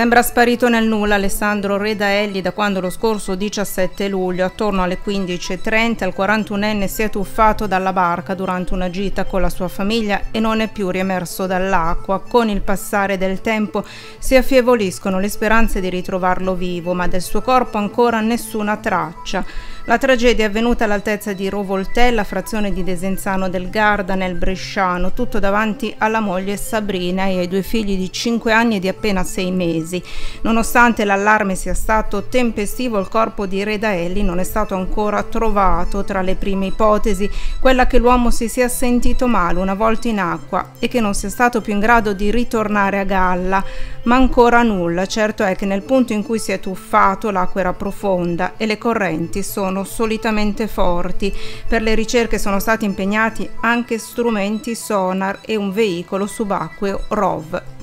Sembra sparito nel nulla Alessandro Redaelli da quando lo scorso 17 luglio, attorno alle 15.30, il 41enne si è tuffato dalla barca durante una gita con la sua famiglia e non è più riemerso dall'acqua. Con il passare del tempo si affievoliscono le speranze di ritrovarlo vivo, ma del suo corpo ancora nessuna traccia. La tragedia è avvenuta all'altezza di Rovoltella, frazione di Desenzano del Garda, nel Bresciano, tutto davanti alla moglie Sabrina e ai due figli di 5 anni e di appena 6 mesi. Nonostante l'allarme sia stato tempestivo, il corpo di Redaelli non è stato ancora trovato. Tra le prime ipotesi, quella che l'uomo si sia sentito male una volta in acqua e che non sia stato più in grado di ritornare a galla, ma ancora nulla. Certo è che nel punto in cui si è tuffato l'acqua era profonda e le correnti sono sono solitamente forti. Per le ricerche sono stati impegnati anche strumenti sonar e un veicolo subacqueo ROV.